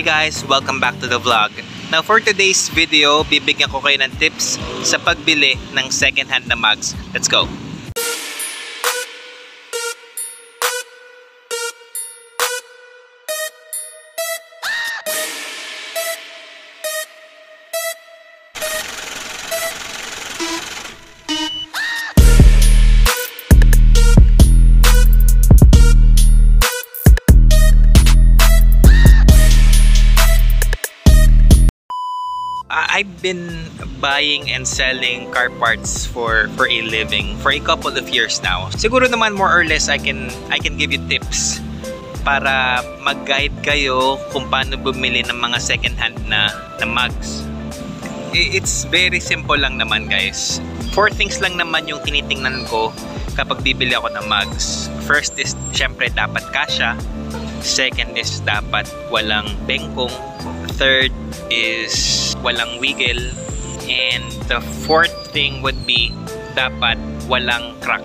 Hi guys! Welcome back to the vlog. Now for today's video, bibigyan ko kayo ng tips sa pagbili ng second hand na mugs. Let's go! I've been buying and selling car parts for for a living for a couple of years now. Siguro naman more or less I can I can give you tips para mag-guide kayo kung paano bumili ng mga second hand na na mugs. It's very simple lang naman guys. Four things lang naman yung tinitingnan ko kapag bibili ako ng mugs. First is syempre dapat kasya. Second is dapat walang bengkong. Third is walang wiggle. And the fourth thing would be dapat walang crack.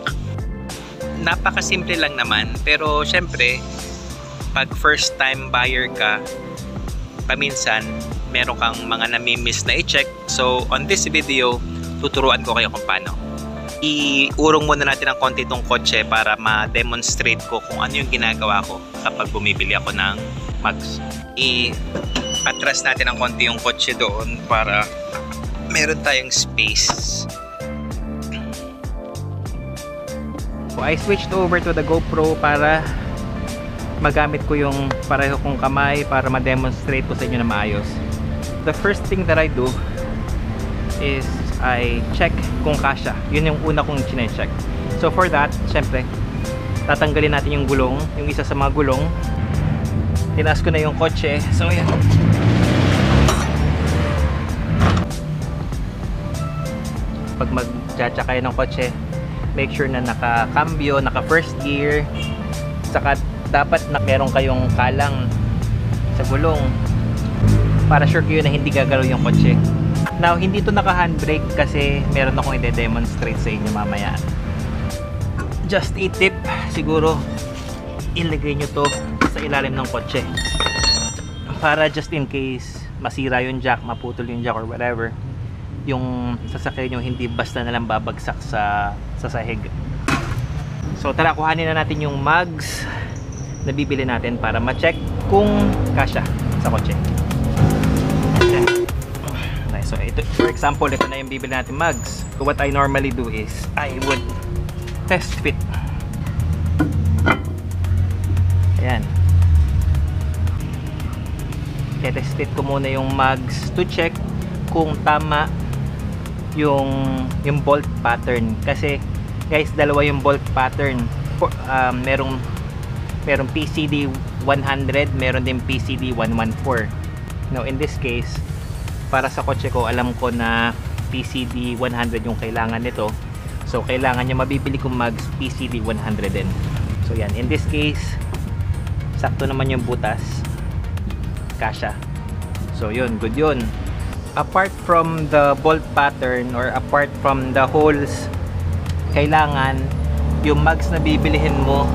Napakasimple lang naman. Pero syempre, pag first time buyer ka, paminsan, meron kang mga namimiss na i-check. So, on this video, tuturuan ko kayo kung paano. Iurong muna natin ng konti itong kotse para ma-demonstrate ko kung ano yung ginagawa ko kapag bumibili ako ng mugs. I-atras natin ng konti yung kotse doon para meron tayong space. So I switched over to the GoPro para magamit ko yung pareho kong kamay para ma-demonstrate ko sa inyo na maayos. The first thing that I do is I check kung kasya. Yun yung una kong chine-check. So for that, syempre, tatanggalin natin yung gulong, yung isa sa mga gulong. Tinaas ko na yung kotse. So yan. Pag mag-chacha kayo ng kotse, make sure na naka-cambio, naka-first gear. Saka dapat na meron kayong kalang sa gulong para sure kayo na hindi gagalaw yung kotse. Now, hindi to naka-handbrake kasi meron akong i-demonstrate sa inyo mamaya. Just a tip, siguro ilagay nyo to sa ilalim ng kotse. Para just in case masira yung jack, maputol yung jack or whatever, yung sasakyan nyo hindi basta na lang babagsak sa, sa sahig. So tara, kuhanin na natin yung mugs na bibili natin para ma-check kung kasya sa kotse. Okay. Okay, so ito, for example, ito na yung bibili natin mugs. So what I normally do is, I would test fit. Ayan. Test fit ko muna yung mugs to check kung tama yung yung bolt pattern. Kasi guys dalawa yung bolt pattern. For, um, merong merong PCD 100 meron din PCD 114 now in this case para sa kotse ko alam ko na PCD 100 yung kailangan nito. So kailangan nyo mabibili kong mags PCD 100 din. So yan. In this case sakto naman yung butas. Kasha. So yun. Good yun apart from the bolt pattern or apart from the holes kailangan yung mags na bibilihin mo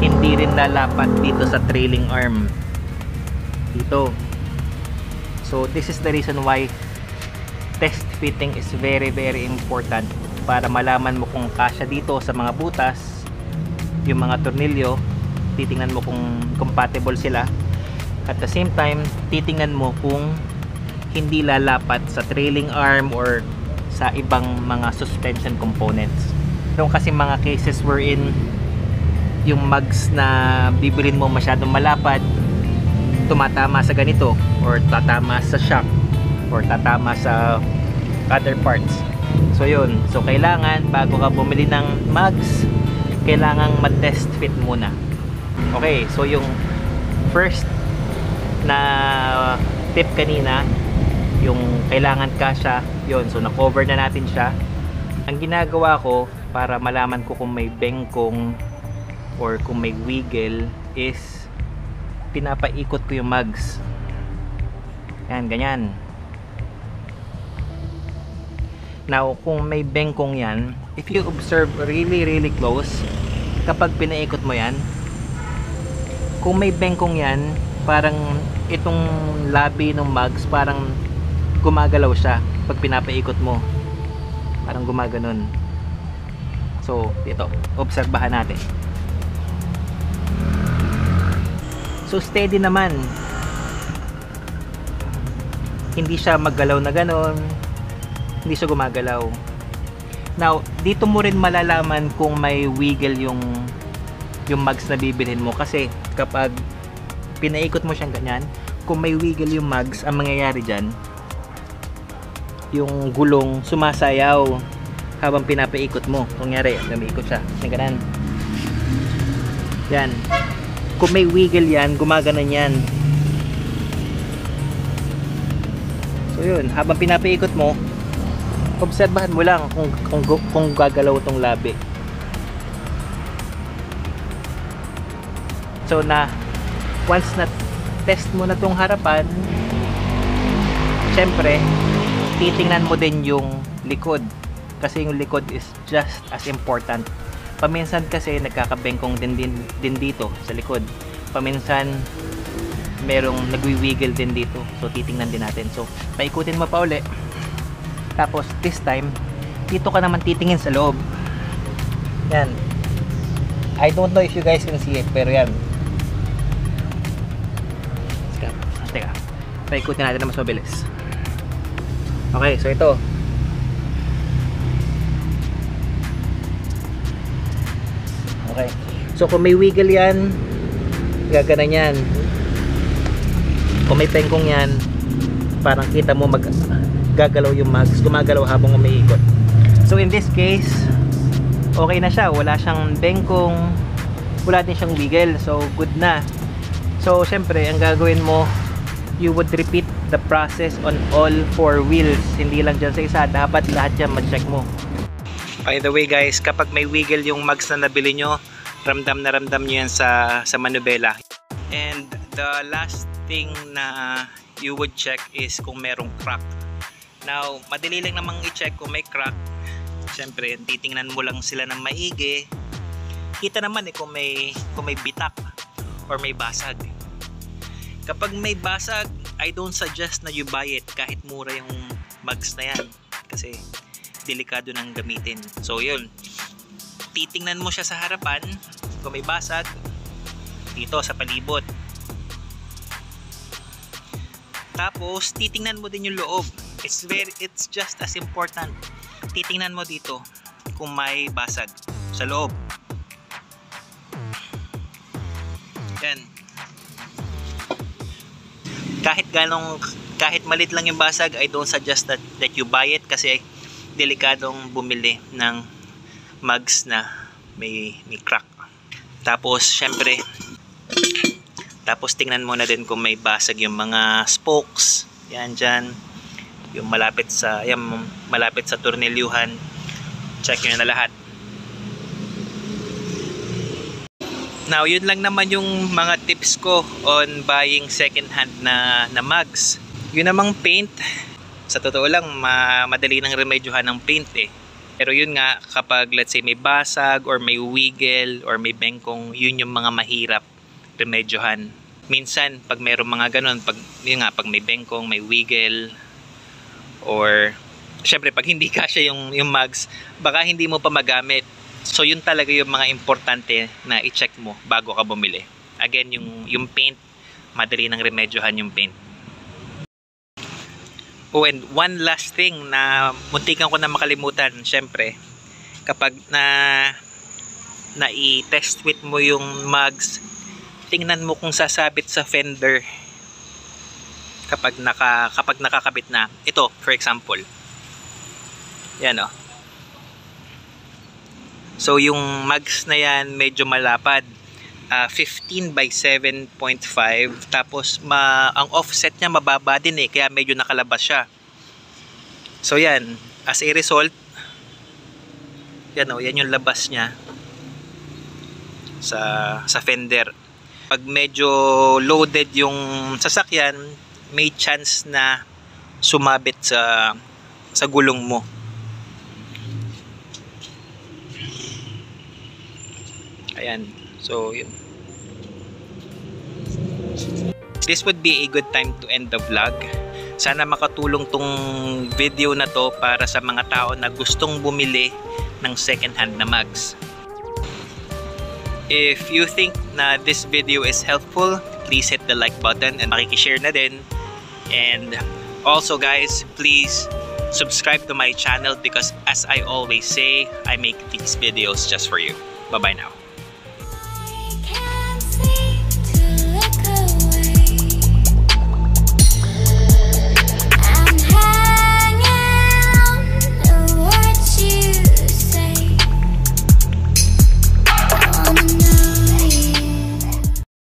hindi rin lalapat dito sa trailing arm. Dito. So this is the reason why test fitting is very very important para malaman mo kung kasya dito sa mga butas yung mga tornilyo titingnan mo kung compatible sila. At the same time titingnan mo kung hindi lalapat sa trailing arm or sa ibang mga suspension components. Meron kasi mga cases wherein yung mugs na bibilin mo masyadong malapad tumatama sa ganito or tatama sa shock or tatama sa other parts. So yun. So kailangan bago ka bumili ng mugs, kailangan ma-test fit muna. Okay, so yung first na tip kanina yung kailangan kasya yun so na-cover na natin siya. Ang ginagawa ko para malaman ko kung may bengkong or kung may wiggle is pinapaikot ko yung mugs. Yan ganyan. Now kung may bengkong yan if you observe really really close kapag pinaikot mo yan kung may bengkong yan parang itong labi ng mugs parang gumagalaw siya pag pinapaikot mo. Parang gumaganon. So dito obserbahan natin. So steady naman. Hindi siya maggalaw na ganon. Hindi siya gumagalaw. Now dito mo rin malalaman kung may wiggle yung yung mugs na bibilhin mo. Kasi kapag pinaikot mo siyang ganyan kung may wiggle yung mugs ang mangyayari dyan yung gulong sumasayaw habang pinapaikot mo. Kunyari namiikot siya. Ganun. Yan. Kung may wiggle yan gumaganan yan. So yun. Habang pinapaikot mo obserbahan mo lang kung, kung, kung gagalaw tong labi. So na once na test mo na tong harapan syempre titingnan mo din yung likod. Kasi yung likod is just as important. Paminsan kasi nagkakabengkong din, din, din dito sa likod. Paminsan merong nagwiwiggle din dito. So titingnan din natin. So paikutin mo pa uli. Tapos this time dito ka naman titingin sa loob. Yan. I don't know if you guys can see it pero yan. Teka, paikutin natin na mas mabilis Okay, so ito. Okay. So kung may wiggle yan, gaganan yan. Kung may pengkong yan, parang kita mo mag gagalaw yung mags, gumagalaw habang umiikot. So in this case, okay na siya. Wala siyang bengkong, wala din siyang wiggle. So good na. So syempre, ang gagawin mo, you would repeat the process on all four wheels hindi lang dyan sa isa dapat lahat dyan ma-check mo By the way guys, kapag may wiggle yung mugs na nabili nyo, ramdam na ramdam nyo yan sa, sa manubela. And the last thing na you would check is kung merong crack. Now, madali lang namang i-check kung may crack. Siyempre, titingnan mo lang sila ng maigi. Kita naman eh kung may, kung may bitak or may basag. Kapag may basag, I don't suggest na you buy it kahit mura yung mugs na yan. Kasi delikado nang gamitin. So yun, titingnan mo siya sa harapan kung may basag dito sa palibot. Tapos titingnan mo din yung loob. It's very it's just as important. Titingnan mo dito kung may basag sa loob. Yan. Kahit ganong kahit malit lang yung basag, I don't suggest that, that you buy it kasi delikadong bumili ng mugs na may, may crack. Tapos, syempre, tapos tingnan mo na din kung may basag yung mga spokes. Yan dyan. Yung malapit sa, yan, malapit sa tornilyuhan. Check nyo na lahat. Now, yun lang naman yung mga tips ko on buying second hand na, na mugs. Yun namang paint, sa totoo lang, ma madali nang remedyohan ng paint eh. Pero yun nga, kapag let's say may basag or may wiggle or may bengkong, yun yung mga mahirap remedyohan. Minsan, pag mayroong mga ganun, pag, yun nga, pag may bengkong, may wiggle, or syempre pag hindi kasya yung, yung mugs, baka hindi mo pa magamit. So yun talaga yung mga importante na i-check mo bago ka bumili. Again, yung, yung paint, madali nang remedyohan yung paint. Oh, and one last thing na muntikan ko na makalimutan, syempre, kapag na na i-test fit mo yung mugs, tingnan mo kung sasabit sa fender kapag naka kapag nakakabit na. Ito, for example. Yan oh. So yung mugs na yan medyo malapad. Uh, 15 by 7.5 tapos ma ang offset niya mababa din eh kaya medyo nakalabas siya. So yan, as a result yan oh, yan yung labas niya sa sa fender. Pag medyo loaded yung sasakyan, may chance na sumabit sa sa gulong mo. Ayan. So, yun. this would be a good time to end the vlog. Sana makatulong tong video na to para sa mga tao na gustong bumili ng second hand na mugs. If you think na this video is helpful, please hit the like button and makikishare na din. And also guys, please subscribe to my channel because as I always say, I make these videos just for you. Bye-bye now. see